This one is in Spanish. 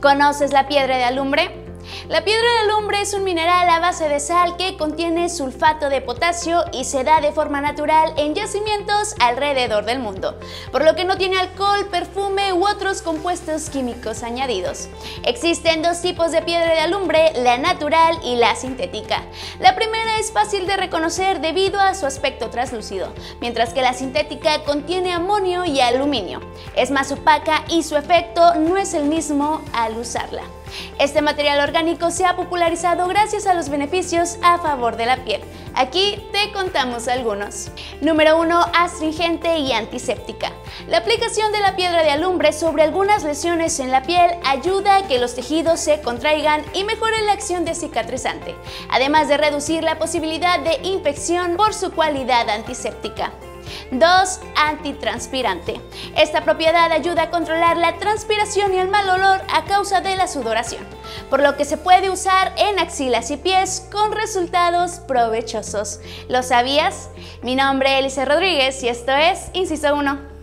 ¿Conoces la piedra de alumbre? La piedra de alumbre es un mineral a base de sal que contiene sulfato de potasio y se da de forma natural en yacimientos alrededor del mundo, por lo que no tiene alcohol, perfume u otros compuestos químicos añadidos. Existen dos tipos de piedra de alumbre, la natural y la sintética. La primera es fácil de reconocer debido a su aspecto translúcido, mientras que la sintética contiene amonio y aluminio. Es más opaca y su efecto no es el mismo al usarla. Este material orgánico se ha popularizado gracias a los beneficios a favor de la piel. Aquí te contamos algunos. Número 1. Astringente y antiséptica. La aplicación de la piedra de alumbre sobre algunas lesiones en la piel ayuda a que los tejidos se contraigan y mejore la acción de cicatrizante, además de reducir la posibilidad de infección por su cualidad antiséptica. 2. Antitranspirante. Esta propiedad ayuda a controlar la transpiración y el mal olor a causa de la sudoración, por lo que se puede usar en axilas y pies con resultados provechosos. ¿Lo sabías? Mi nombre es Elise Rodríguez y esto es Inciso 1.